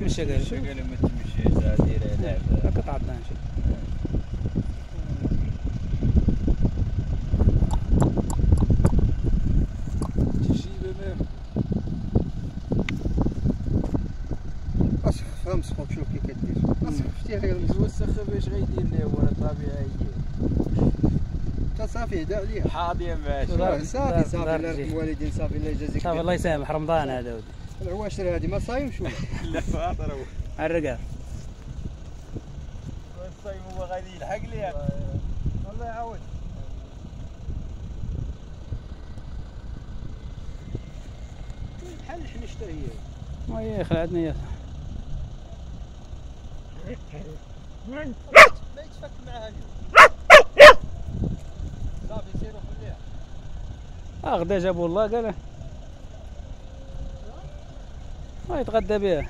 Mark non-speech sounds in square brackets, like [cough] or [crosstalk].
تمشى قال. شو قالوا ما تمشي دايره لعبه قطعة نشوف تجيبه ما اسخ فهم سخوك شوف كي كدير. اسخ شتي غير يوسخ باش غيدير ليه ولا طبيعي. تا صافي هدا عليها حاضيه ماشي. دار- صافي صافي الله يرحم. الوالدين صافي الله يجازيك. شوف الله يسامح رمضان هذا ودي. العواشر هذه ما صايمش ولا [laughs] لا فاطر هو. الرقاب الصيم هو غادي يلحق ليها الله يعاود. بحال الحنشته هي؟ وي خلعتني. يا ما يتفك معها اليوم صافي سيروا خليها آه غدا جابوا الله؟ قال ويتغدى بها